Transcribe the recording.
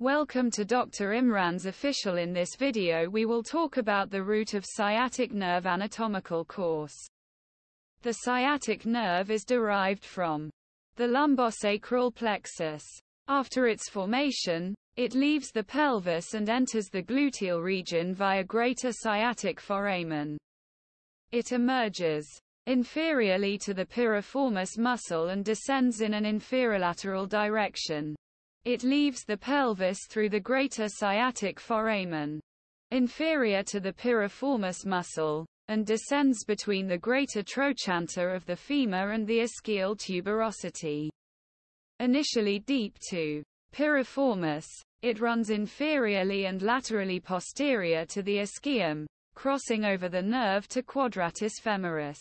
Welcome to Dr. Imran's official in this video we will talk about the route of sciatic nerve anatomical course. The sciatic nerve is derived from the lumbosacral plexus. After its formation, it leaves the pelvis and enters the gluteal region via greater sciatic foramen. It emerges inferiorly to the piriformis muscle and descends in an inferolateral direction. It leaves the pelvis through the greater sciatic foramen, inferior to the piriformis muscle, and descends between the greater trochanter of the femur and the ischial tuberosity. Initially deep to piriformis, it runs inferiorly and laterally posterior to the ischium, crossing over the nerve to quadratus femoris.